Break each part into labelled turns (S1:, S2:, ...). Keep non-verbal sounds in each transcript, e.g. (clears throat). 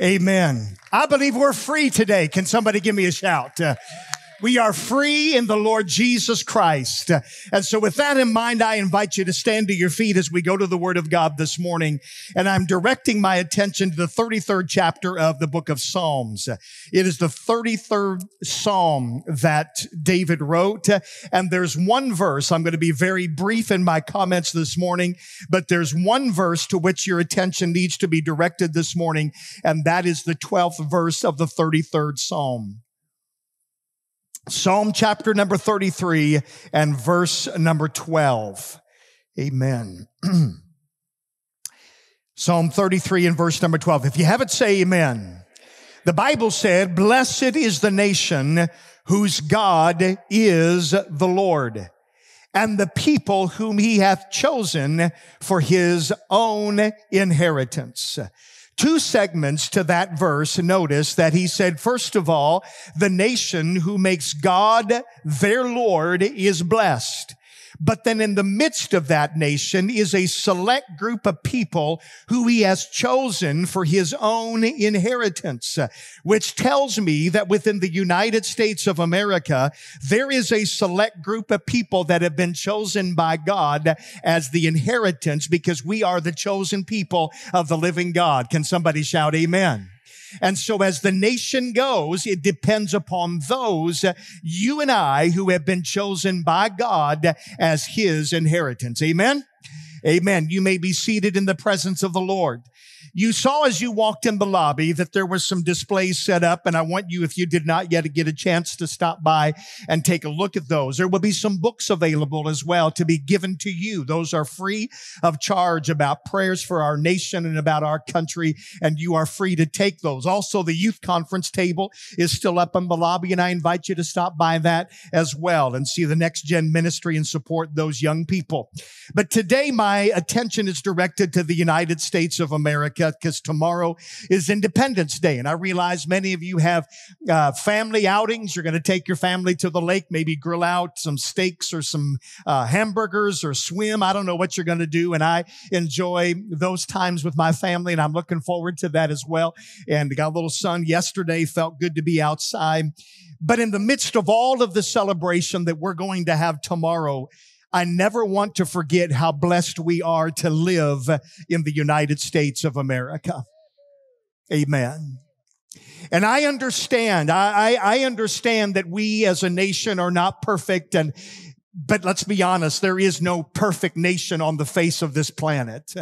S1: Amen. I believe we're free today. Can somebody give me a shout? Uh, we are free in the Lord Jesus Christ. And so with that in mind, I invite you to stand to your feet as we go to the Word of God this morning. And I'm directing my attention to the 33rd chapter of the book of Psalms. It is the 33rd Psalm that David wrote. And there's one verse. I'm going to be very brief in my comments this morning, but there's one verse to which your attention needs to be directed this morning. And that is the 12th verse of the 33rd Psalm. Psalm chapter number 33 and verse number 12. Amen. (clears throat) Psalm 33 and verse number 12. If you have it, say amen. The Bible said, blessed is the nation whose God is the Lord and the people whom he hath chosen for his own inheritance two segments to that verse. Notice that he said, first of all, the nation who makes God their Lord is blessed. But then in the midst of that nation is a select group of people who he has chosen for his own inheritance, which tells me that within the United States of America, there is a select group of people that have been chosen by God as the inheritance because we are the chosen people of the living God. Can somebody shout amen? And so as the nation goes, it depends upon those, uh, you and I, who have been chosen by God as his inheritance. Amen. Amen. You may be seated in the presence of the Lord. You saw as you walked in the lobby that there was some displays set up, and I want you, if you did not yet get a chance to stop by and take a look at those. There will be some books available as well to be given to you. Those are free of charge about prayers for our nation and about our country, and you are free to take those. Also, the youth conference table is still up in the lobby, and I invite you to stop by that as well and see the next gen ministry and support those young people. But today, my attention is directed to the United States of America because tomorrow is Independence Day. And I realize many of you have uh, family outings. You're going to take your family to the lake, maybe grill out some steaks or some uh, hamburgers or swim. I don't know what you're going to do. And I enjoy those times with my family, and I'm looking forward to that as well. And got a little sun yesterday. Felt good to be outside. But in the midst of all of the celebration that we're going to have tomorrow, I never want to forget how blessed we are to live in the United States of America. Amen. And I understand, I, I, understand that we as a nation are not perfect and, but let's be honest, there is no perfect nation on the face of this planet.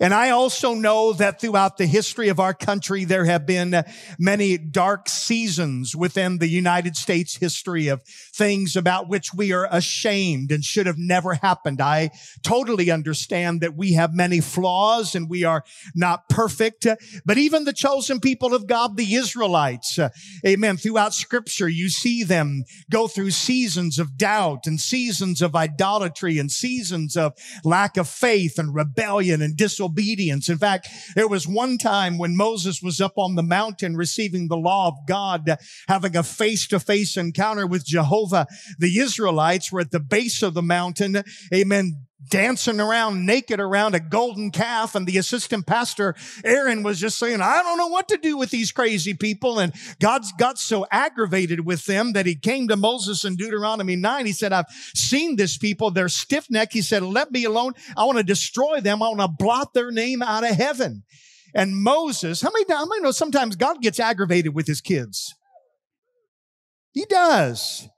S1: And I also know that throughout the history of our country, there have been many dark seasons within the United States history of things about which we are ashamed and should have never happened. I totally understand that we have many flaws and we are not perfect, but even the chosen people of God, the Israelites, amen, throughout scripture, you see them go through seasons of doubt and seasons of idolatry and seasons of lack of faith and rebellion and disobedience disobedience. In fact, there was one time when Moses was up on the mountain receiving the law of God, having a face to face encounter with Jehovah. The Israelites were at the base of the mountain. Amen dancing around naked around a golden calf. And the assistant pastor, Aaron, was just saying, I don't know what to do with these crazy people. And God's got so aggravated with them that he came to Moses in Deuteronomy 9. He said, I've seen this people. They're stiff necked. He said, let me alone. I want to destroy them. I want to blot their name out of heaven. And Moses, how many, how many know sometimes God gets aggravated with his kids? He does.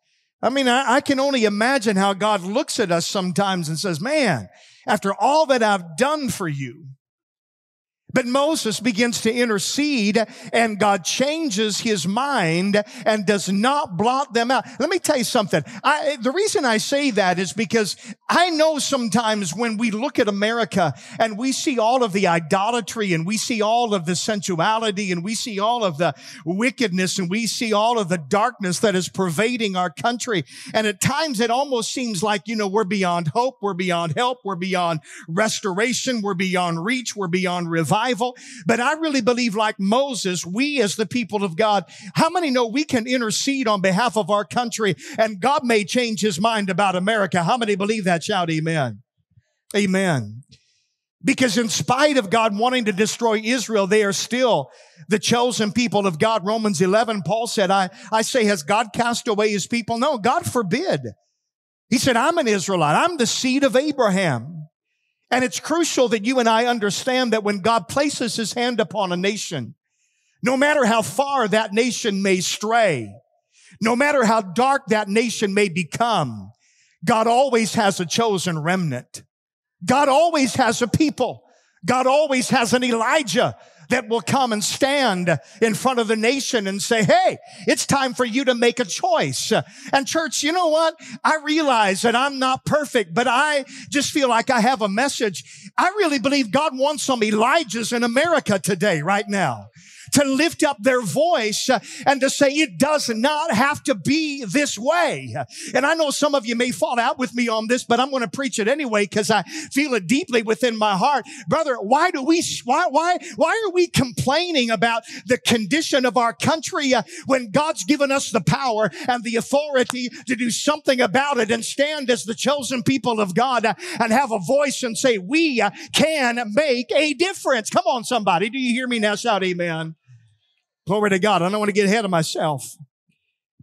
S1: I mean, I, I, can only imagine how God looks at us sometimes and says, man, after all that I've done for you, but Moses begins to intercede and God changes his mind and does not blot them out. Let me tell you something. I, the reason I say that is because I know sometimes when we look at America and we see all of the idolatry and we see all of the sensuality and we see all of the wickedness and we see all of the darkness that is pervading our country. And at times it almost seems like, you know, we're beyond hope. We're beyond help. We're beyond restoration. We're beyond reach. We're beyond revival. But I really believe like Moses, we as the people of God, how many know we can intercede on behalf of our country and God may change his mind about America? How many believe that? Shout amen. Amen. Because in spite of God wanting to destroy Israel, they are still the chosen people of God. Romans 11, Paul said, I, I say, has God cast away his people? No, God forbid. He said, I'm an Israelite. I'm the seed of Abraham. And it's crucial that you and I understand that when God places his hand upon a nation, no matter how far that nation may stray, no matter how dark that nation may become, God always has a chosen remnant. God always has a people. God always has an Elijah that will come and stand in front of the nation and say, Hey, it's time for you to make a choice. And church, you know what? I realize that I'm not perfect, but I just feel like I have a message. I really believe God wants some Elijahs in America today, right now to lift up their voice uh, and to say it does not have to be this way. And I know some of you may fall out with me on this, but I'm going to preach it anyway because I feel it deeply within my heart. Brother, why do we, why, why, why are we complaining about the condition of our country uh, when God's given us the power and the authority to do something about it and stand as the chosen people of God uh, and have a voice and say, we can make a difference. Come on, somebody. Do you hear me now? Shout amen. Glory to God. I don't want to get ahead of myself.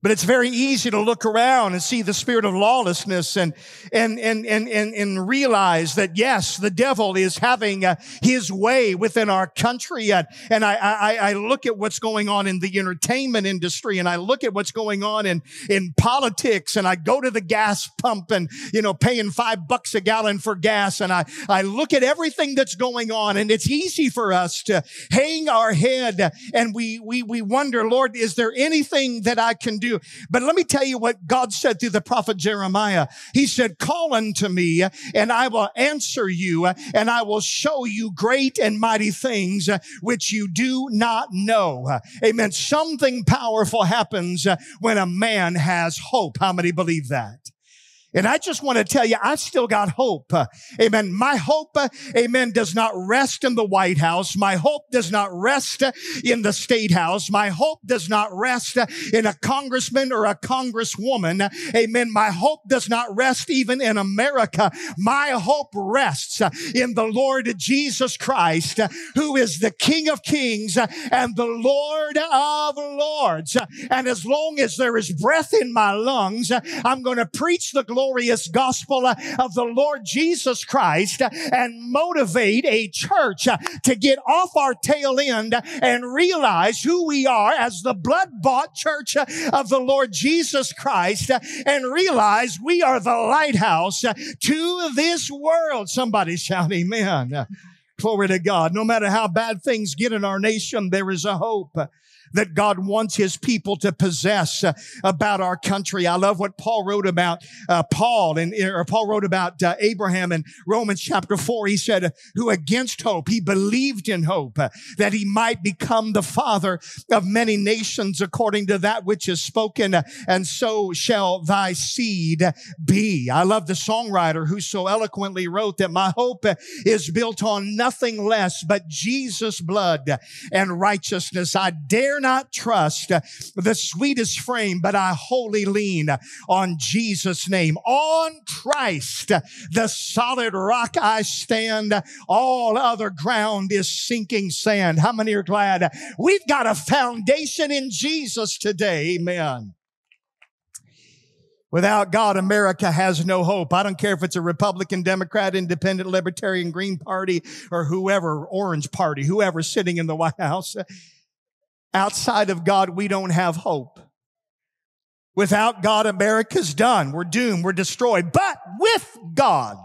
S1: But it's very easy to look around and see the spirit of lawlessness and, and, and, and, and, and realize that yes, the devil is having uh, his way within our country. And, and I, I, I look at what's going on in the entertainment industry and I look at what's going on in, in politics and I go to the gas pump and, you know, paying five bucks a gallon for gas. And I, I look at everything that's going on and it's easy for us to hang our head and we, we, we wonder, Lord, is there anything that I can do? But let me tell you what God said through the prophet Jeremiah. He said, call unto me and I will answer you and I will show you great and mighty things which you do not know. Amen. Something powerful happens when a man has hope. How many believe that? And I just want to tell you, I still got hope. Uh, amen. My hope, uh, amen, does not rest in the White House. My hope does not rest uh, in the State House. My hope does not rest in a congressman or a congresswoman. Amen. My hope does not rest even in America. My hope rests in the Lord Jesus Christ, who is the King of Kings and the Lord of Lords. And as long as there is breath in my lungs, I'm going to preach the glory glorious gospel uh, of the Lord Jesus Christ uh, and motivate a church uh, to get off our tail end and realize who we are as the blood bought church of the Lord Jesus Christ and realize we are the lighthouse to this world. Somebody shout amen. Glory to God. No matter how bad things get in our nation, there is a hope that God wants his people to possess uh, about our country. I love what Paul wrote about uh, Paul and or Paul wrote about uh, Abraham in Romans chapter 4. He said, who against hope, he believed in hope uh, that he might become the father of many nations according to that which is spoken, uh, and so shall thy seed be. I love the songwriter who so eloquently wrote that my hope is built on nothing less but Jesus' blood and righteousness. I dare not trust the sweetest frame, but I wholly lean on Jesus' name. On Christ, the solid rock I stand. All other ground is sinking sand. How many are glad we've got a foundation in Jesus today? Amen. Without God, America has no hope. I don't care if it's a Republican, Democrat, Independent, Libertarian, Green Party, or whoever, Orange Party, whoever sitting in the White House. Outside of God, we don't have hope. Without God, America's done. We're doomed. We're destroyed. But with God,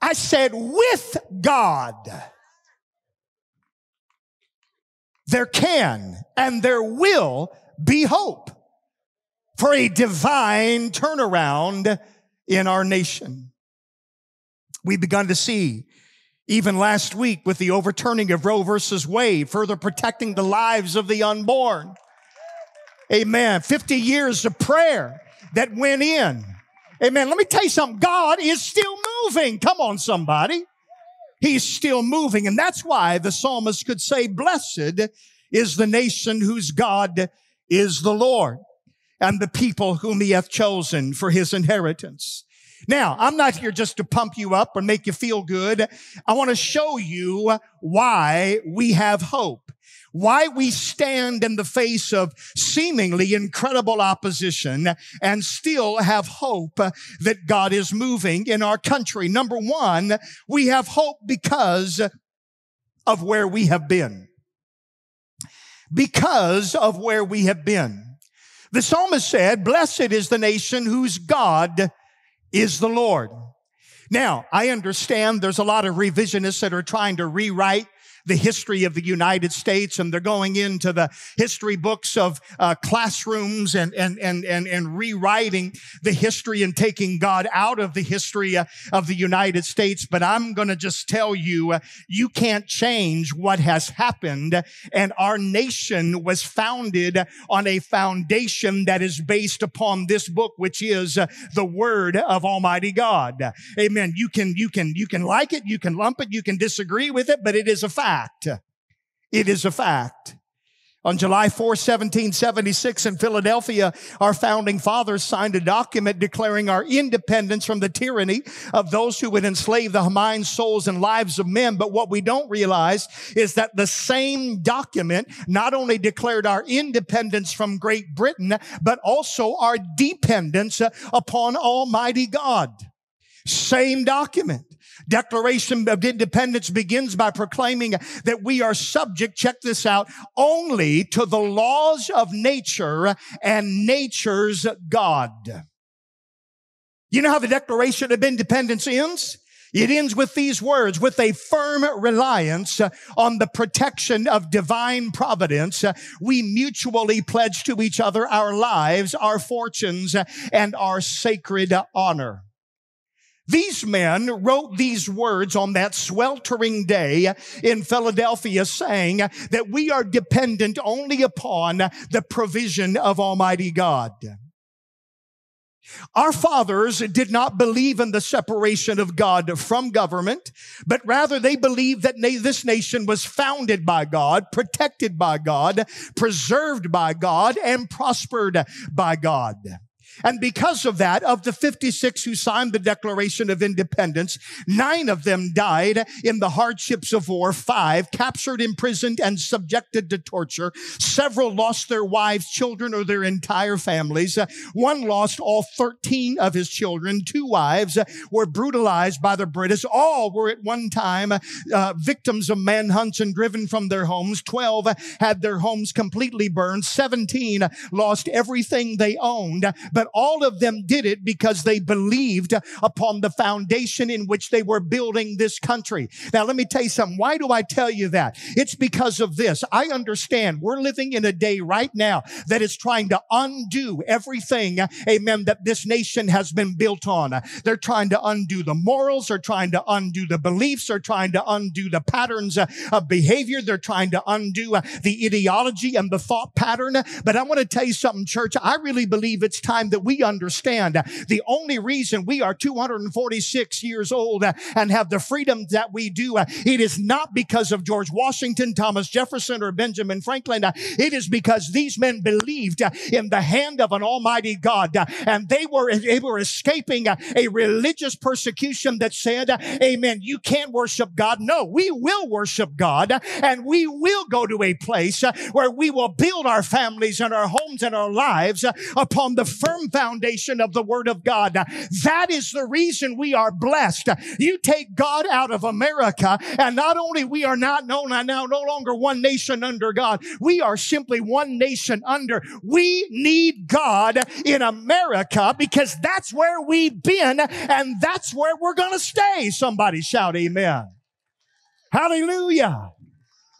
S1: I said, with God, there can and there will be hope for a divine turnaround in our nation. We've begun to see even last week with the overturning of Roe versus Wade, further protecting the lives of the unborn. Amen. 50 years of prayer that went in. Amen. Let me tell you something. God is still moving. Come on, somebody. He's still moving. And that's why the psalmist could say, blessed is the nation whose God is the Lord and the people whom he hath chosen for his inheritance. Now, I'm not here just to pump you up or make you feel good. I want to show you why we have hope. Why we stand in the face of seemingly incredible opposition and still have hope that God is moving in our country. Number one, we have hope because of where we have been. Because of where we have been. The psalmist said, blessed is the nation whose God is the Lord. Now, I understand there's a lot of revisionists that are trying to rewrite the history of the United States and they're going into the history books of uh, classrooms and, and, and, and, and rewriting the history and taking God out of the history uh, of the United States. But I'm going to just tell you, uh, you can't change what has happened. And our nation was founded on a foundation that is based upon this book, which is uh, the word of Almighty God. Amen. You can, you can, you can like it. You can lump it. You can disagree with it, but it is a fact fact. It is a fact. On July 4, 1776 in Philadelphia, our founding fathers signed a document declaring our independence from the tyranny of those who would enslave the minds, souls, and lives of men. But what we don't realize is that the same document not only declared our independence from Great Britain, but also our dependence upon Almighty God. Same document. Declaration of Independence begins by proclaiming that we are subject, check this out, only to the laws of nature and nature's God. You know how the Declaration of Independence ends? It ends with these words, with a firm reliance on the protection of divine providence. We mutually pledge to each other our lives, our fortunes, and our sacred honor. These men wrote these words on that sweltering day in Philadelphia saying that we are dependent only upon the provision of Almighty God. Our fathers did not believe in the separation of God from government, but rather they believed that this nation was founded by God, protected by God, preserved by God, and prospered by God. And because of that, of the 56 who signed the Declaration of Independence, nine of them died in the hardships of war, five captured, imprisoned, and subjected to torture. Several lost their wives, children, or their entire families. One lost all 13 of his children. Two wives were brutalized by the British. All were at one time uh, victims of manhunts and driven from their homes. 12 had their homes completely burned. 17 lost everything they owned. But but all of them did it because they believed upon the foundation in which they were building this country. Now, let me tell you something. Why do I tell you that? It's because of this. I understand we're living in a day right now that is trying to undo everything, amen, that this nation has been built on. They're trying to undo the morals. They're trying to undo the beliefs. They're trying to undo the patterns of behavior. They're trying to undo uh, the ideology and the thought pattern. But I want to tell you something, church. I really believe it's time that we understand the only reason we are 246 years old and have the freedom that we do, it is not because of George Washington, Thomas Jefferson, or Benjamin Franklin. It is because these men believed in the hand of an almighty God and they were, they were escaping a religious persecution that said, amen, you can't worship God. No, we will worship God and we will go to a place where we will build our families and our homes and our lives upon the firm foundation of the Word of God. That is the reason we are blessed. You take God out of America, and not only we are not known now no longer one nation under God, we are simply one nation under. We need God in America because that's where we've been and that's where we're going to stay. Somebody shout amen. Hallelujah.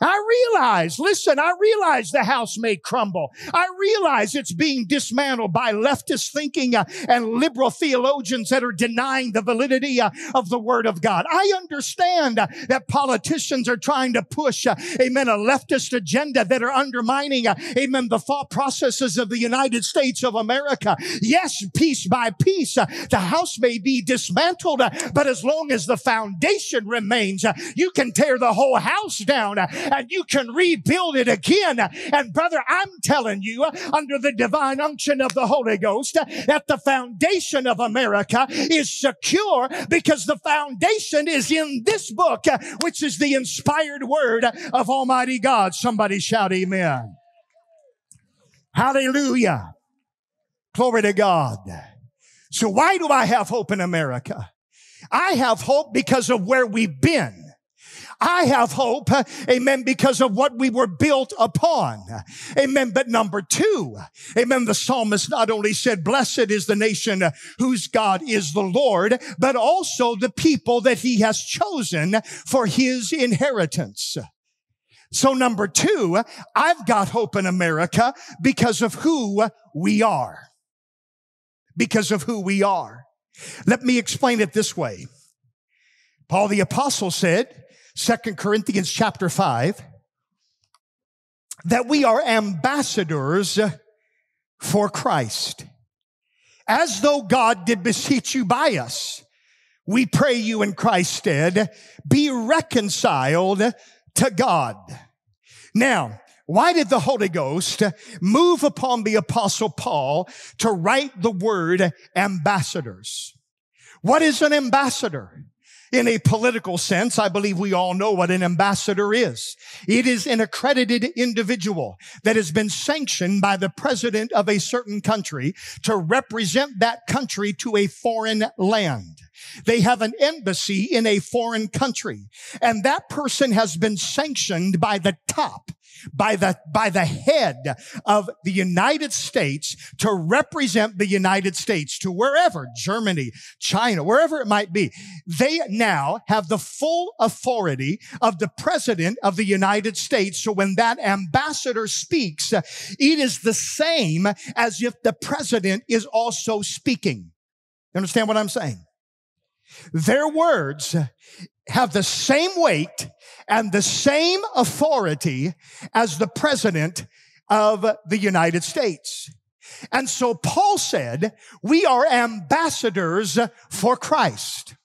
S1: I realize, listen, I realize the house may crumble. I realize it's being dismantled by leftist thinking uh, and liberal theologians that are denying the validity uh, of the word of God. I understand uh, that politicians are trying to push, amen, a leftist agenda that are undermining, amen, the thought processes of the United States of America. Yes, piece by piece, the house may be dismantled, but as long as the foundation remains, you can tear the whole house down and you can rebuild it again. And brother, I'm telling you, under the divine unction of the Holy Ghost, that the foundation of America is secure because the foundation is in this book, which is the inspired word of Almighty God. Somebody shout amen. Hallelujah. Glory to God. So why do I have hope in America? I have hope because of where we've been. I have hope, amen, because of what we were built upon. Amen. But number two, amen, the psalmist not only said, blessed is the nation whose God is the Lord, but also the people that he has chosen for his inheritance. So number two, I've got hope in America because of who we are. Because of who we are. Let me explain it this way. Paul the apostle said, Second Corinthians chapter 5, that we are ambassadors for Christ. As though God did beseech you by us. We pray you in Christ's stead, be reconciled to God. Now, why did the Holy Ghost move upon the apostle Paul to write the word ambassadors? What is an ambassador? In a political sense, I believe we all know what an ambassador is. It is an accredited individual that has been sanctioned by the president of a certain country to represent that country to a foreign land. They have an embassy in a foreign country and that person has been sanctioned by the top by the, by the head of the United States to represent the United States to wherever, Germany, China, wherever it might be. They now have the full authority of the president of the United States. So when that ambassador speaks, it is the same as if the president is also speaking. You understand what I'm saying? Their words have the same weight and the same authority as the president of the United States. And so Paul said, we are ambassadors for Christ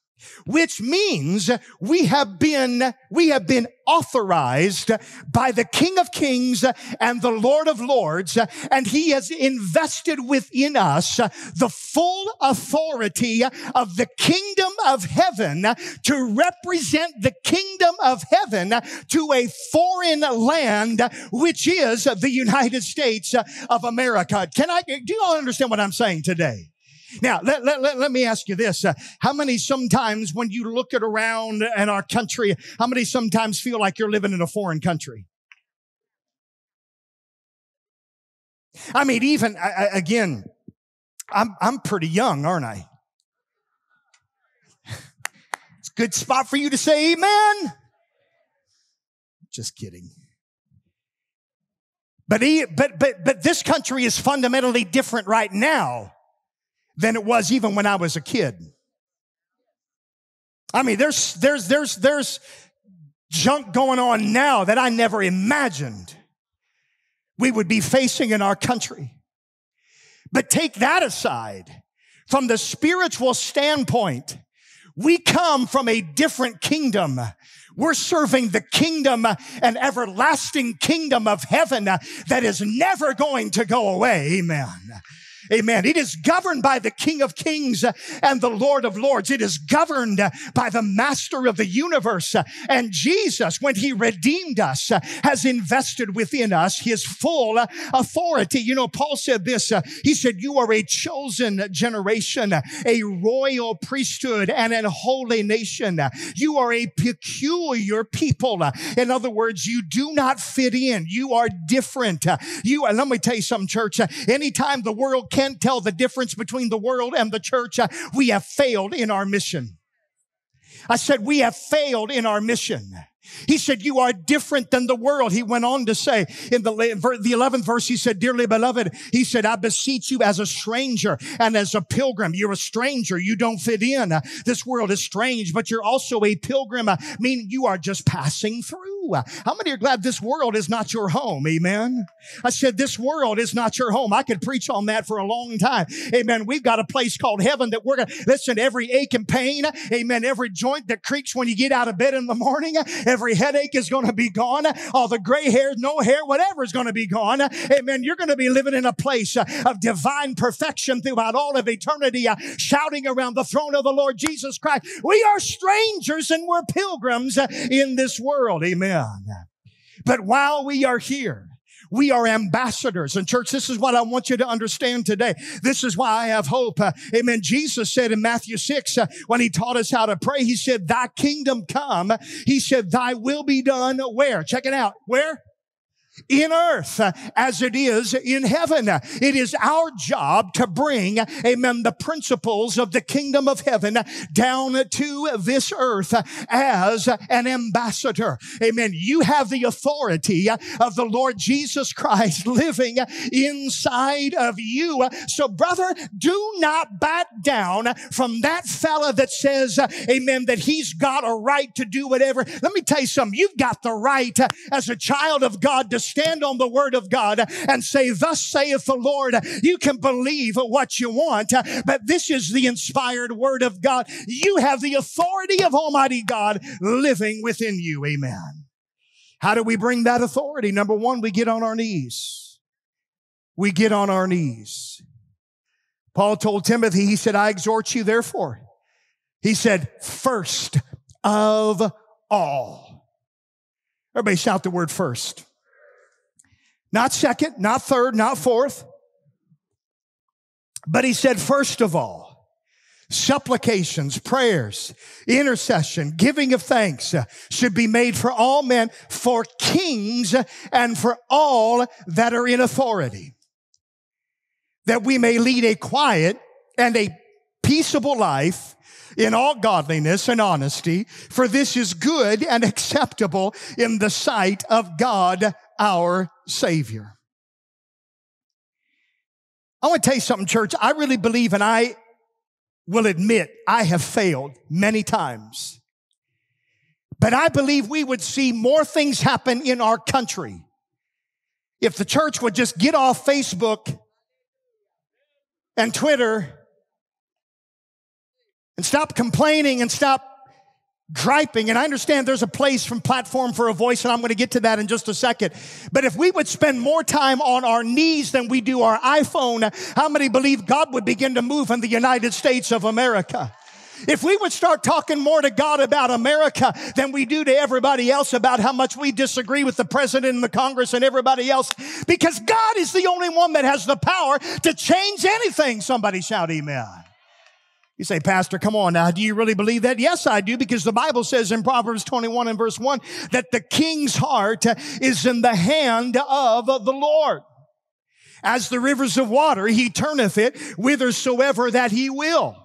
S1: which means we have been, we have been authorized by the King of Kings and the Lord of Lords, and He has invested within us the full authority of the kingdom of heaven to represent the kingdom of heaven to a foreign land, which is the United States of America. Can I, do you all understand what I'm saying today? Now, let, let, let, let me ask you this. Uh, how many sometimes when you look at around in our country, how many sometimes feel like you're living in a foreign country? I mean, even I, again, I'm, I'm pretty young, aren't I? (laughs) It's a good spot for you to say amen. Just kidding. But, he, but, but, but this country is fundamentally different right now than it was even when I was a kid. I mean, there's, there's, there's, there's junk going on now that I never imagined we would be facing in our country. But take that aside from the spiritual standpoint. We come from a different kingdom. We're serving the kingdom and everlasting kingdom of heaven that is never going to go away. Amen. Amen. It is governed by the King of Kings and the Lord of Lords. It is governed by the Master of the universe. And Jesus, when He redeemed us, has invested within us His full authority. You know, Paul said this. He said, You are a chosen generation, a royal priesthood, and an holy nation. You are a peculiar people. In other words, you do not fit in. You are different. You, and let me tell you something, church. Anytime the world can't tell the difference between the world and the church, uh, we have failed in our mission. I said, we have failed in our mission. He said, you are different than the world. He went on to say in the, the 11th verse, he said, dearly beloved, he said, I beseech you as a stranger and as a pilgrim. You're a stranger. You don't fit in. This world is strange, but you're also a pilgrim, meaning you are just passing through. How many are glad this world is not your home? Amen. I said, this world is not your home. I could preach on that for a long time. Amen. We've got a place called heaven that we're going to listen, every ache and pain. Amen. Every joint that creaks when you get out of bed in the morning. Every Every headache is going to be gone. All the gray hair, no hair, whatever is going to be gone. Amen. You're going to be living in a place of divine perfection throughout all of eternity, uh, shouting around the throne of the Lord Jesus Christ. We are strangers and we're pilgrims in this world. Amen. But while we are here, we are ambassadors. And church, this is what I want you to understand today. This is why I have hope. Uh, amen. Jesus said in Matthew 6, uh, when he taught us how to pray, he said, thy kingdom come. He said, thy will be done where? Check it out. Where? In earth uh, as it is in heaven. It is our job to bring, amen, the principles of the kingdom of heaven down to this earth as an ambassador. Amen. You have the authority of the Lord Jesus Christ living inside of you. So brother, do not back down from that fella that says, amen, that he's got a right to do whatever. Let me tell you something. You've got the right as a child of God to stand on the word of God and say, thus saith the Lord. You can believe what you want, but this is the inspired word of God. You have the authority of Almighty God living within you. Amen. How do we bring that authority? Number one, we get on our knees. We get on our knees. Paul told Timothy, he said, I exhort you therefore. He said, first of all. Everybody shout the word first. Not second, not third, not fourth. But he said, first of all, supplications, prayers, intercession, giving of thanks uh, should be made for all men, for kings and for all that are in authority, that we may lead a quiet and a peaceable life in all godliness and honesty, for this is good and acceptable in the sight of God our Savior. I want to tell you something, church. I really believe, and I will admit, I have failed many times. But I believe we would see more things happen in our country if the church would just get off Facebook and Twitter and stop complaining and stop griping. And I understand there's a place from platform for a voice, and I'm going to get to that in just a second. But if we would spend more time on our knees than we do our iPhone, how many believe God would begin to move in the United States of America? If we would start talking more to God about America than we do to everybody else about how much we disagree with the president and the Congress and everybody else, because God is the only one that has the power to change anything. Somebody shout amen. You say, Pastor, come on now. Do you really believe that? Yes, I do, because the Bible says in Proverbs 21 and verse 1 that the king's heart is in the hand of the Lord. As the rivers of water, he turneth it whithersoever that he will.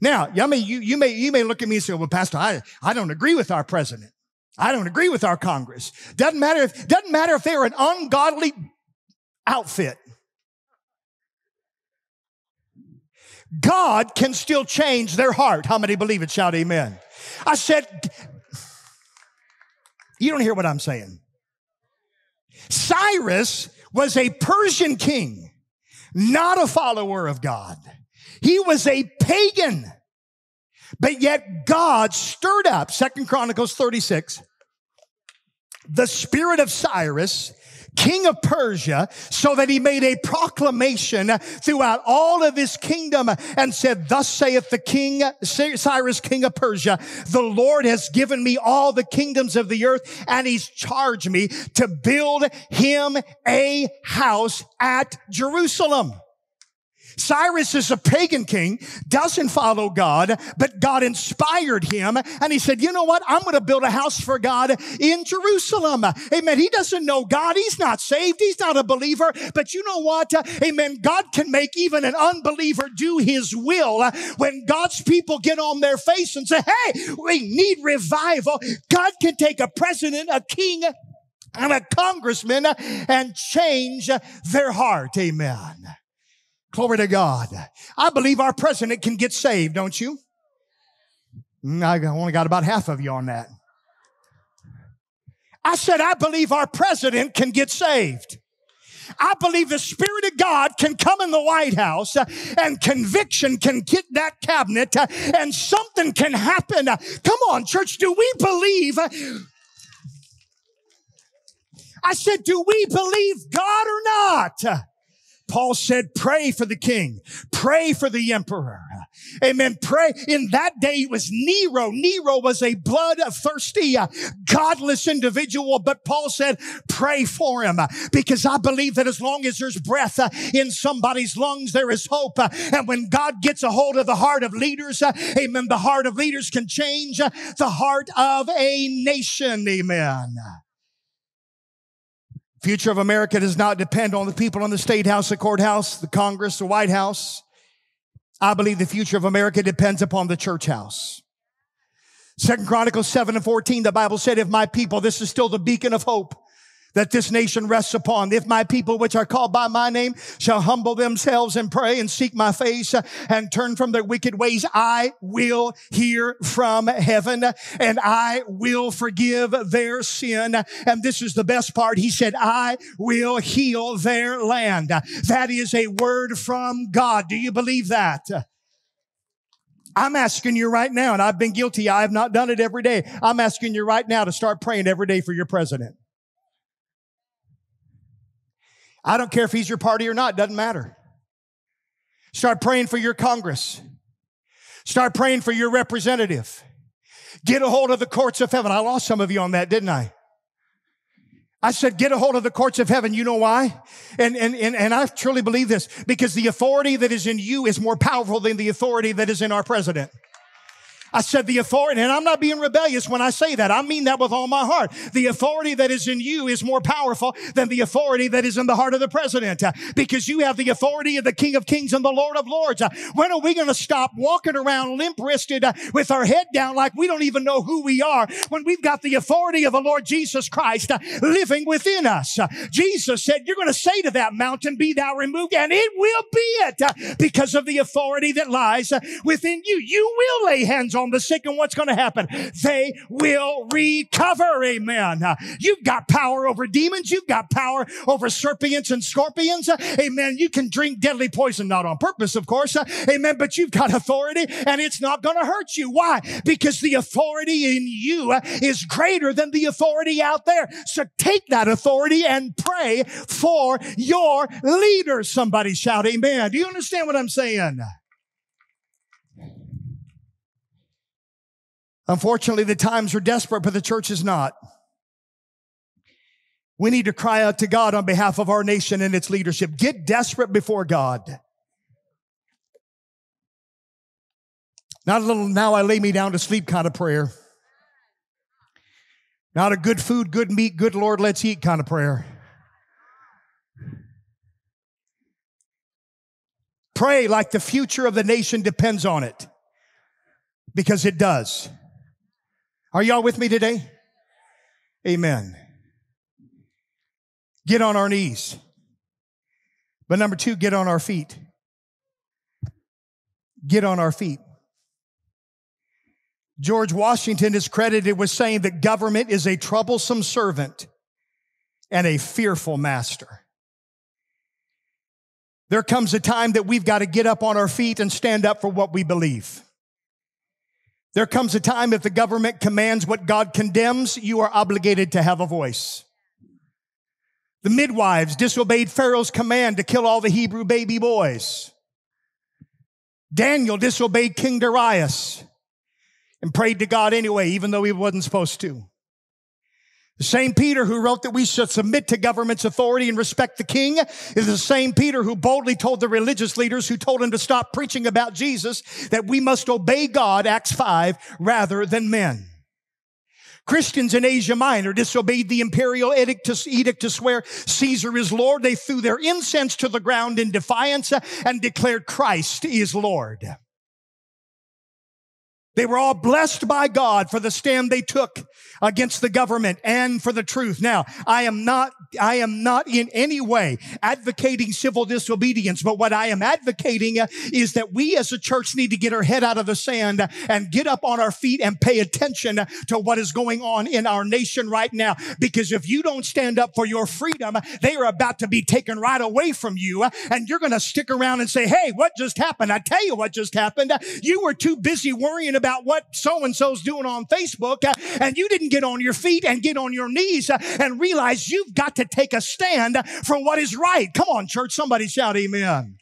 S1: Now, I mean, you, you may, you may look at me and say, well, Pastor, I, I don't agree with our president. I don't agree with our Congress. Doesn't matter if, doesn't matter if they're an ungodly outfit. God can still change their heart. How many believe it? Shout amen. I said, you don't hear what I'm saying. Cyrus was a Persian king, not a follower of God. He was a pagan. But yet God stirred up, Second Chronicles 36, the spirit of Cyrus king of Persia, so that he made a proclamation throughout all of his kingdom and said, thus saith the king, Cyrus, king of Persia, the Lord has given me all the kingdoms of the earth and he's charged me to build him a house at Jerusalem. Cyrus is a pagan king, doesn't follow God, but God inspired him. And he said, you know what? I'm going to build a house for God in Jerusalem. Amen. He doesn't know God. He's not saved. He's not a believer. But you know what? Amen. God can make even an unbeliever do his will. When God's people get on their face and say, hey, we need revival, God can take a president, a king, and a congressman and change their heart. Amen. Glory to God. I believe our president can get saved, don't you? Mm, I only got about half of you on that. I said, I believe our president can get saved. I believe the Spirit of God can come in the White House uh, and conviction can get that cabinet uh, and something can happen. Uh, come on, church, do we believe I said, do we believe God or not? Paul said, pray for the king. Pray for the emperor. Amen. Pray. In that day it was Nero. Nero was a bloodthirsty, godless individual, but Paul said, pray for him because I believe that as long as there's breath uh, in somebody's lungs, there is hope. Uh, and when God gets a hold of the heart of leaders, uh, amen, the heart of leaders can change the heart of a nation. Amen. Future of America does not depend on the people in the state house, the courthouse, the Congress, the White House. I believe the future of America depends upon the church house. Second Chronicles 7 and 14, the Bible said, if my people, this is still the beacon of hope that this nation rests upon. If my people, which are called by my name, shall humble themselves and pray and seek my face and turn from their wicked ways, I will hear from heaven and I will forgive their sin. And this is the best part. He said, I will heal their land. That is a word from God. Do you believe that? I'm asking you right now, and I've been guilty. I have not done it every day. I'm asking you right now to start praying every day for your president. I don't care if he's your party or not, doesn't matter. Start praying for your Congress. Start praying for your representative. Get a hold of the courts of heaven. I lost some of you on that, didn't I? I said, get a hold of the courts of heaven. You know why? And, and, and, and I truly believe this because the authority that is in you is more powerful than the authority that is in our president. I said the authority, and I'm not being rebellious when I say that. I mean that with all my heart. The authority that is in you is more powerful than the authority that is in the heart of the president uh, because you have the authority of the King of Kings and the Lord of Lords. Uh, when are we going to stop walking around limp wristed uh, with our head down like we don't even know who we are when we've got the authority of the Lord Jesus Christ living within us? Jesus said, You're going to say to that mountain, Be thou removed, and it will be it because of the authority that lies within you. You will lay hands on on the sick and what's going to happen? They will recover. Amen. You've got power over demons. You've got power over serpents and scorpions. Amen. You can drink deadly poison, not on purpose, of course. Amen. But you've got authority and it's not going to hurt you. Why? Because the authority in you is greater than the authority out there. So take that authority and pray for your leaders. Somebody shout amen. Do you understand what I'm saying? Unfortunately, the times are desperate, but the church is not. We need to cry out to God on behalf of our nation and its leadership. Get desperate before God. Not a little, now I lay me down to sleep kind of prayer. Not a good food, good meat, good Lord, let's eat kind of prayer. Pray like the future of the nation depends on it. Because it does. Are y'all with me today? Amen. Get on our knees. But number two, get on our feet. Get on our feet. George Washington is credited with saying that government is a troublesome servant and a fearful master. There comes a time that we've got to get up on our feet and stand up for what we believe. There comes a time if the government commands what God condemns, you are obligated to have a voice. The midwives disobeyed Pharaoh's command to kill all the Hebrew baby boys. Daniel disobeyed King Darius and prayed to God anyway, even though he wasn't supposed to. The same Peter who wrote that we should submit to government's authority and respect the king is the same Peter who boldly told the religious leaders who told him to stop preaching about Jesus that we must obey God, Acts 5, rather than men. Christians in Asia Minor disobeyed the imperial edict to, edict to swear Caesar is Lord. They threw their incense to the ground in defiance and declared Christ is Lord. They were all blessed by God for the stand they took against the government and for the truth. Now, I am not, I am not in any way advocating civil disobedience, but what I am advocating is that we as a church need to get our head out of the sand and get up on our feet and pay attention to what is going on in our nation right now. Because if you don't stand up for your freedom, they are about to be taken right away from you and you're going to stick around and say, Hey, what just happened? I tell you what just happened. You were too busy worrying about what so and so's doing on Facebook and you didn't get on your feet and get on your knees and realize you've got to take a stand for what is right. Come on, church. Somebody shout amen.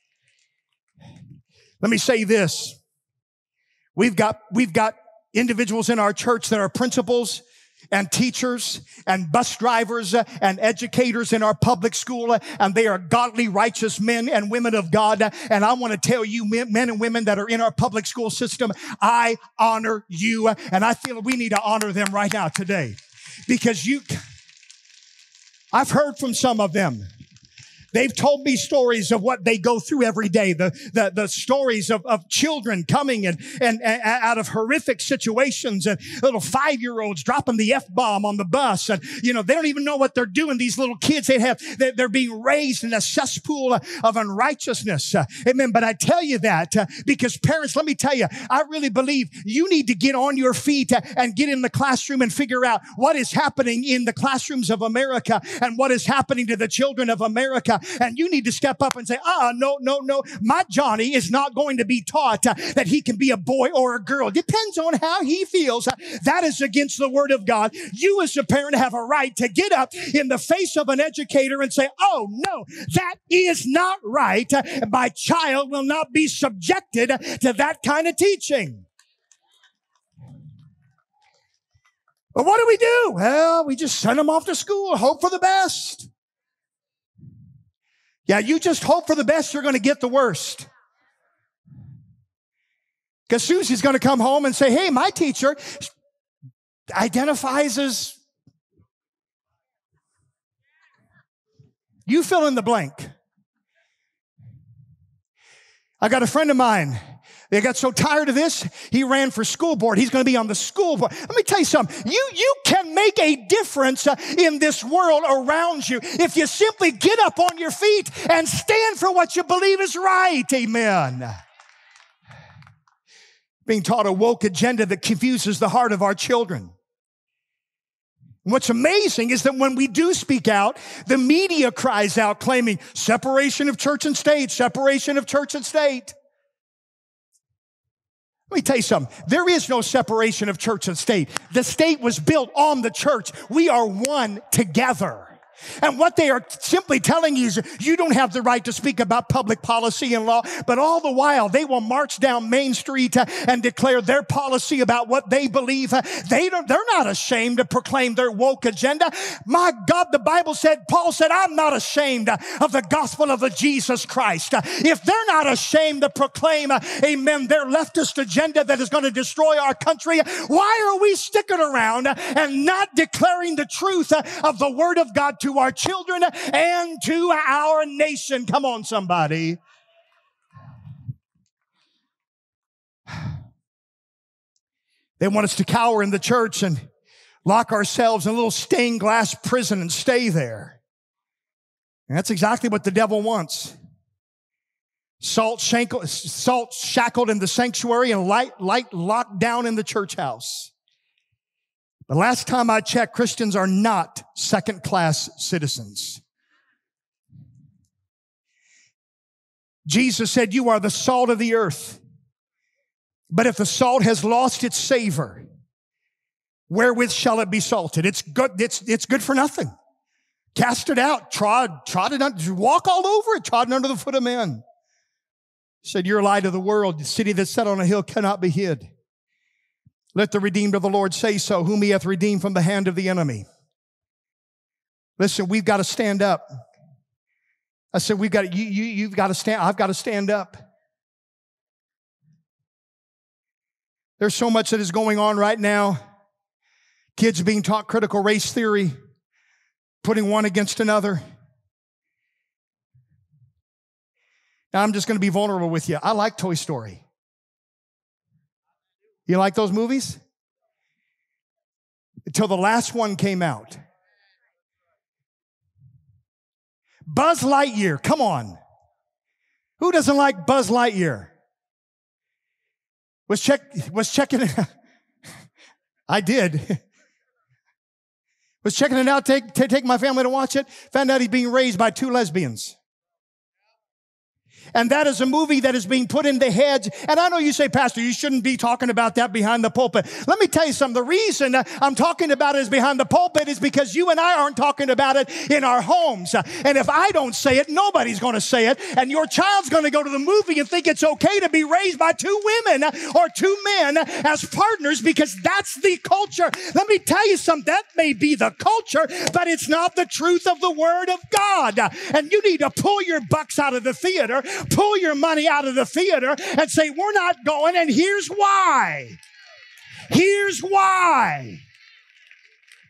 S1: Let me say this. We've got, we've got individuals in our church that are principals and teachers and bus drivers and educators in our public school and they are godly righteous men and women of God and I want to tell you men and women that are in our public school system I honor you and I feel we need to honor them right now today because you I've heard from some of them They've told me stories of what they go through every day. The, the, the stories of, of children coming and, and, and out of horrific situations and little five year olds dropping the F bomb on the bus. And, you know, they don't even know what they're doing. These little kids, they have, they're being raised in a cesspool of unrighteousness. Uh, amen. But I tell you that uh, because parents, let me tell you, I really believe you need to get on your feet and get in the classroom and figure out what is happening in the classrooms of America and what is happening to the children of America and you need to step up and say, ah, no, no, no. My Johnny is not going to be taught uh, that he can be a boy or a girl. Depends on how he feels. Uh, that is against the word of God. You as a parent have a right to get up in the face of an educator and say, oh no, that is not right. Uh, my child will not be subjected to that kind of teaching. But what do we do? Well, we just send them off to school, hope for the best. Yeah, you just hope for the best, you're going to get the worst. Because Susie's going to come home and say, hey, my teacher identifies as. You fill in the blank. I got a friend of mine they got so tired of this, he ran for school board. He's going to be on the school board. Let me tell you something. You, you can make a difference uh, in this world around you if you simply get up on your feet and stand for what you believe is right. Amen. Being taught a woke agenda that confuses the heart of our children. What's amazing is that when we do speak out, the media cries out claiming separation of church and state, separation of church and state. Let me tell you something. There is no separation of church and state. The state was built on the church. We are one together. And what they are simply telling you is you don't have the right to speak about public policy and law, but all the while they will march down Main Street and declare their policy about what they believe. They don't, they're not ashamed to proclaim their woke agenda. My God, the Bible said, Paul said, I'm not ashamed of the gospel of the Jesus Christ. If they're not ashamed to proclaim, amen, their leftist agenda that is going to destroy our country, why are we sticking around and not declaring the truth of the word of God to to our children and to our nation. Come on, somebody. They want us to cower in the church and lock ourselves in a little stained glass prison and stay there. And that's exactly what the devil wants. Salt, salt shackled in the sanctuary and light, light locked down in the church house. The last time I checked, Christians are not second class citizens. Jesus said, You are the salt of the earth. But if the salt has lost its savor, wherewith shall it be salted? It's good, it's, it's good for nothing. Cast it out, trod, trod it, under, walk all over it, trodden under the foot of men. Said, You're light of the world. The city that's set on a hill cannot be hid. Let the redeemed of the Lord say so, whom he hath redeemed from the hand of the enemy. Listen, we've got to stand up. I said, we've got you, you, you've got to stand, I've got to stand up. There's so much that is going on right now. Kids being taught critical race theory, putting one against another. Now, I'm just going to be vulnerable with you. I like Toy Story. You like those movies? Until the last one came out. Buzz Lightyear, come on. Who doesn't like Buzz Lightyear? Was check was checking it. (laughs) I did. (laughs) was checking it out. Take, take take my family to watch it. Found out he's being raised by two lesbians. And that is a movie that is being put in the heads. And I know you say, Pastor, you shouldn't be talking about that behind the pulpit. Let me tell you something. The reason I'm talking about it is behind the pulpit is because you and I aren't talking about it in our homes. And if I don't say it, nobody's going to say it. And your child's going to go to the movie and think it's okay to be raised by two women or two men as partners because that's the culture. Let me tell you something. That may be the culture, but it's not the truth of the word of God. And you need to pull your bucks out of the theater pull your money out of the theater and say, We're not going, and here's why. Here's why.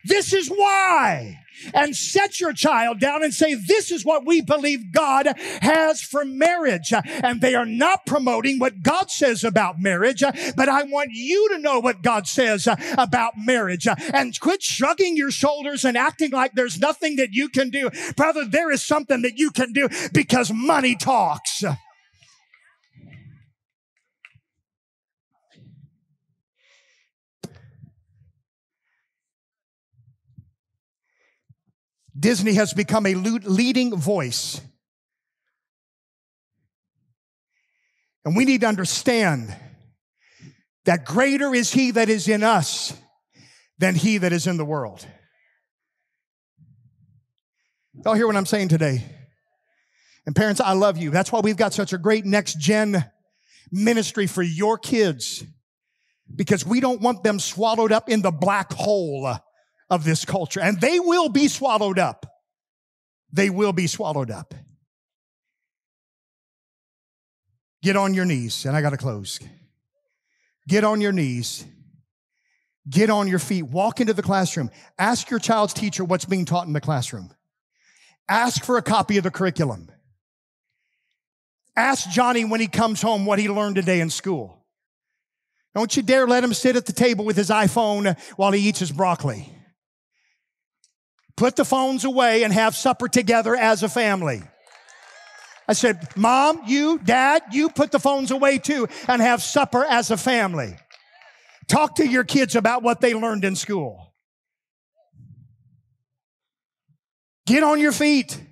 S1: This is why and set your child down and say, this is what we believe God has for marriage. And they are not promoting what God says about marriage, but I want you to know what God says about marriage and quit shrugging your shoulders and acting like there's nothing that you can do. Brother, there is something that you can do because money talks. Disney has become a leading voice. And we need to understand that greater is he that is in us than he that is in the world. Y'all hear what I'm saying today? And parents, I love you. That's why we've got such a great next gen ministry for your kids because we don't want them swallowed up in the black hole of this culture. And they will be swallowed up. They will be swallowed up. Get on your knees, and I got to close. Get on your knees. Get on your feet. Walk into the classroom. Ask your child's teacher what's being taught in the classroom. Ask for a copy of the curriculum. Ask Johnny when he comes home what he learned today in school. Don't you dare let him sit at the table with his iPhone while he eats his broccoli. Put the phones away and have supper together as a family. I said, Mom, you, Dad, you put the phones away too and have supper as a family. Talk to your kids about what they learned in school. Get on your feet.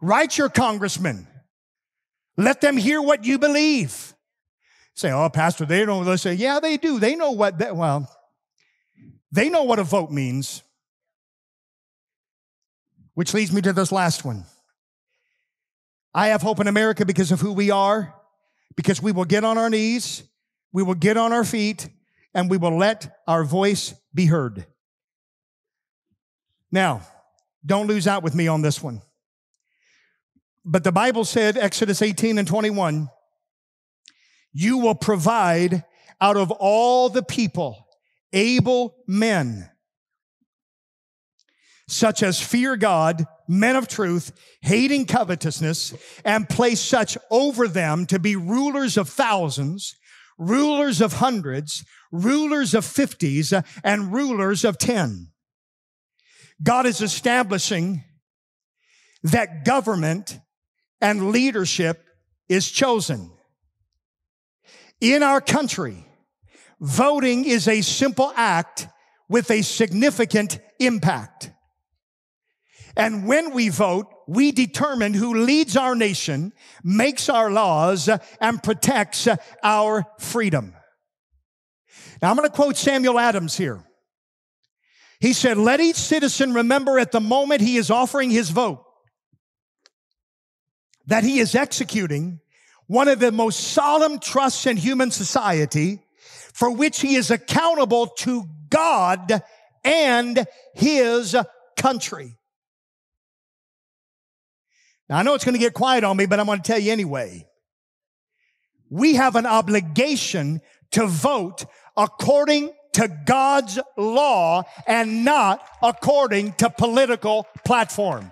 S1: Write your congressman. Let them hear what you believe. Say, oh, Pastor, they don't. They say, yeah, they do. They know what, that, well, they know what a vote means. Which leads me to this last one. I have hope in America because of who we are, because we will get on our knees, we will get on our feet, and we will let our voice be heard. Now, don't lose out with me on this one. But the Bible said, Exodus 18 and 21, you will provide out of all the people able men such as fear God, men of truth, hating covetousness, and place such over them to be rulers of thousands, rulers of hundreds, rulers of fifties, and rulers of ten. God is establishing that government and leadership is chosen. In our country, voting is a simple act with a significant impact. And when we vote, we determine who leads our nation, makes our laws, and protects our freedom. Now I'm going to quote Samuel Adams here. He said, let each citizen remember at the moment he is offering his vote that he is executing one of the most solemn trusts in human society for which he is accountable to God and his country. Now, I know it's going to get quiet on me, but I'm going to tell you anyway. We have an obligation to vote according to God's law and not according to political platform.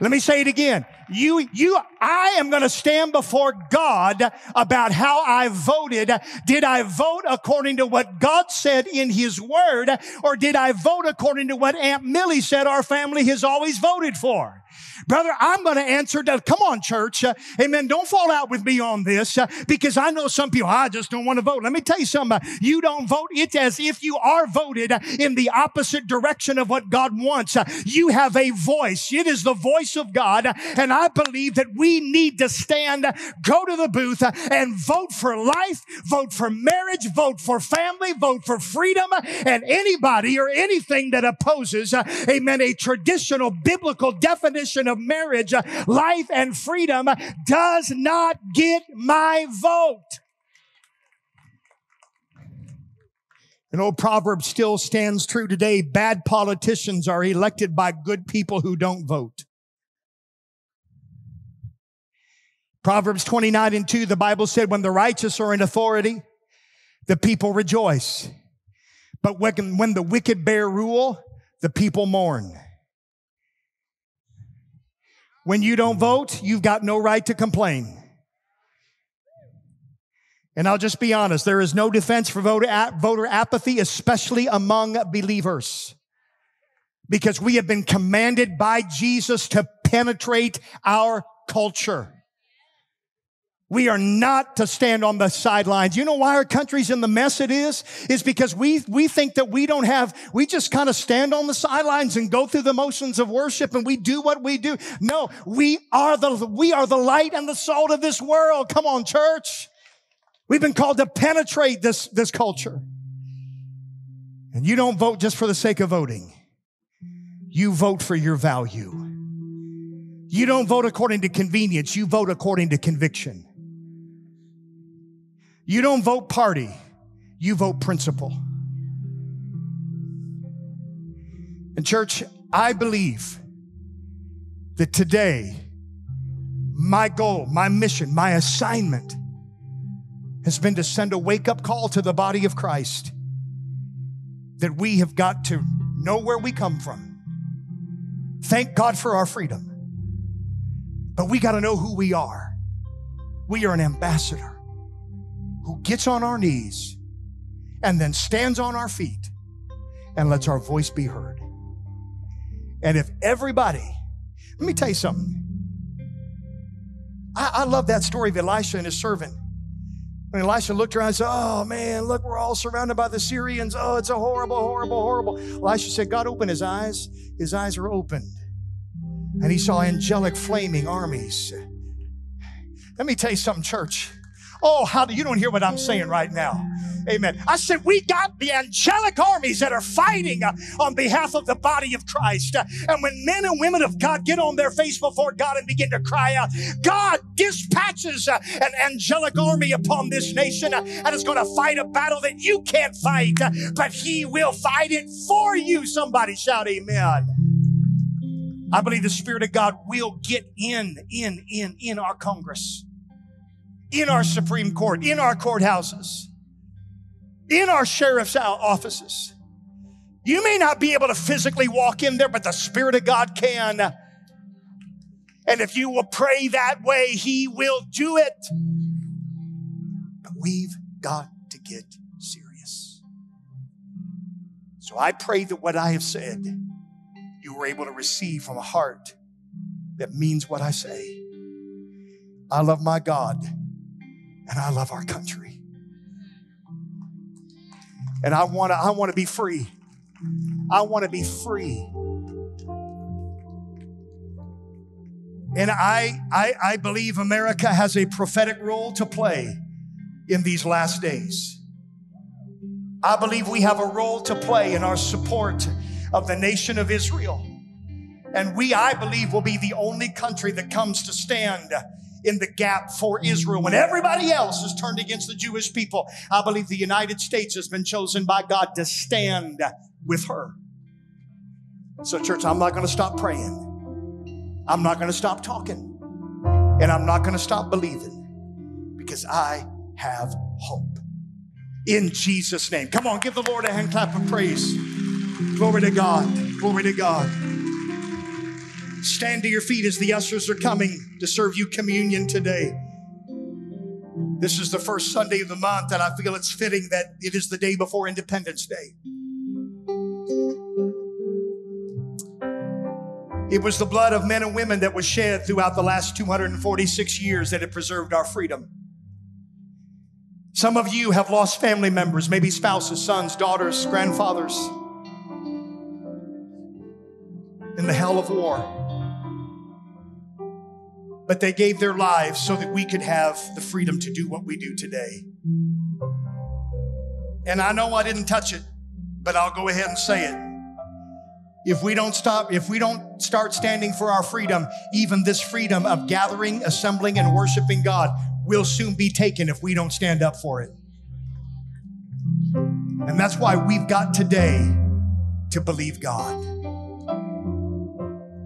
S1: Let me say it again. You, you, I am going to stand before God about how I voted. Did I vote according to what God said in His Word, or did I vote according to what Aunt Millie said our family has always voted for? Brother, I'm going to answer to, come on, church. Uh, amen. Don't fall out with me on this uh, because I know some people, I just don't want to vote. Let me tell you something. Uh, you don't vote. It's as if you are voted uh, in the opposite direction of what God wants. Uh, you have a voice. It is the voice of God. And I believe that we need to stand, go to the booth and vote for life, vote for marriage, vote for family, vote for freedom and anybody or anything that opposes, amen, a traditional biblical definition of marriage, life and freedom does not get my vote. An old proverb still stands true today. Bad politicians are elected by good people who don't vote. Proverbs 29 and 2, the Bible said, when the righteous are in authority, the people rejoice. But when, when the wicked bear rule, the people mourn. When you don't vote, you've got no right to complain. And I'll just be honest, there is no defense for voter, voter apathy, especially among believers. Because we have been commanded by Jesus to penetrate our culture. We are not to stand on the sidelines. You know why our country's in the mess it is? Is because we, we think that we don't have, we just kind of stand on the sidelines and go through the motions of worship and we do what we do. No, we are the, we are the light and the salt of this world. Come on, church. We've been called to penetrate this, this culture. And you don't vote just for the sake of voting. You vote for your value. You don't vote according to convenience. You vote according to conviction. You don't vote party. You vote principle. And church, I believe that today, my goal, my mission, my assignment has been to send a wake up call to the body of Christ that we have got to know where we come from. Thank God for our freedom. But we got to know who we are. We are an ambassador who gets on our knees and then stands on our feet and lets our voice be heard. And if everybody, let me tell you something. I, I love that story of Elisha and his servant. When Elisha looked around and said, Oh man, look, we're all surrounded by the Syrians. Oh, it's a horrible, horrible, horrible. Elisha said, God, open his eyes. His eyes were opened. And he saw angelic flaming armies. Let me tell you something, church. Oh, how do you don't hear what I'm saying right now? Amen. I said, we got the angelic armies that are fighting uh, on behalf of the body of Christ. Uh, and when men and women of God get on their face before God and begin to cry out, God dispatches uh, an angelic army upon this nation and is going to fight a battle that you can't fight, but He will fight it for you. Somebody shout, Amen. I believe the Spirit of God will get in, in, in, in our Congress, in our Supreme Court, in our courthouses in our sheriff's offices. You may not be able to physically walk in there, but the Spirit of God can. And if you will pray that way, He will do it. But we've got to get serious. So I pray that what I have said, you were able to receive from a heart that means what I say. I love my God and I love our country. And I want to I want to be free. I want to be free. And I, I, I believe America has a prophetic role to play in these last days. I believe we have a role to play in our support of the nation of Israel. And we, I believe, will be the only country that comes to stand in the gap for Israel when everybody else is turned against the Jewish people. I believe the United States has been chosen by God to stand with her. So, church, I'm not going to stop praying. I'm not going to stop talking. And I'm not going to stop believing because I have hope. In Jesus' name. Come on, give the Lord a hand clap of praise. Glory to God. Glory to God. Stand to your feet as the ushers are coming to serve you communion today. This is the first Sunday of the month, and I feel it's fitting that it is the day before Independence Day. It was the blood of men and women that was shed throughout the last 246 years that had preserved our freedom. Some of you have lost family members, maybe spouses, sons, daughters, grandfathers, in the hell of war. But they gave their lives so that we could have the freedom to do what we do today. And I know I didn't touch it, but I'll go ahead and say it. If we don't stop, if we don't start standing for our freedom, even this freedom of gathering, assembling, and worshiping God will soon be taken if we don't stand up for it. And that's why we've got today to believe God.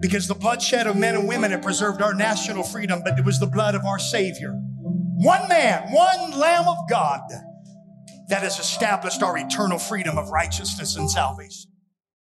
S1: Because the bloodshed of men and women had preserved our national freedom, but it was the blood of our Savior. One man, one Lamb of God that has established our eternal freedom of righteousness and salvation.